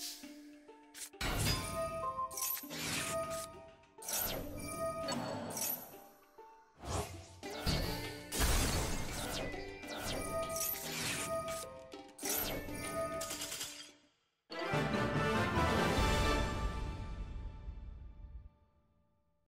Peace.